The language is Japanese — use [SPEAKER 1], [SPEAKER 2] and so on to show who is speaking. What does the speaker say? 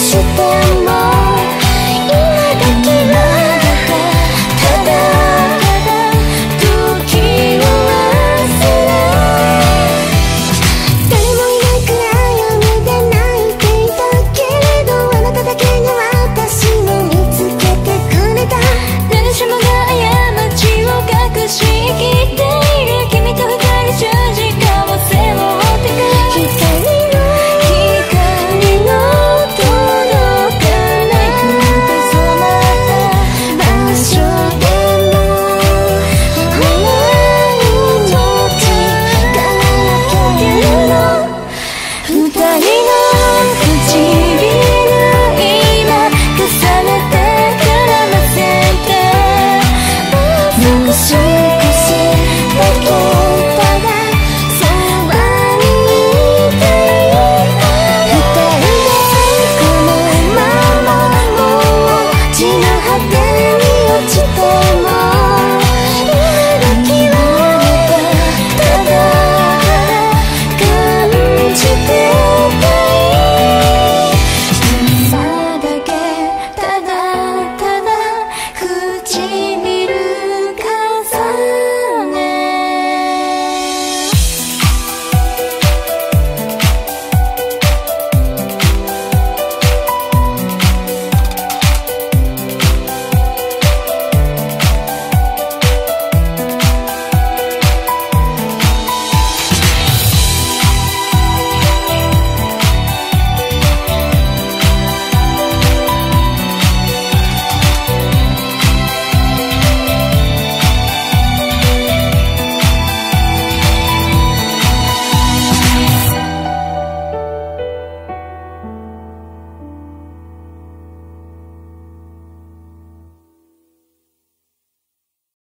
[SPEAKER 1] しても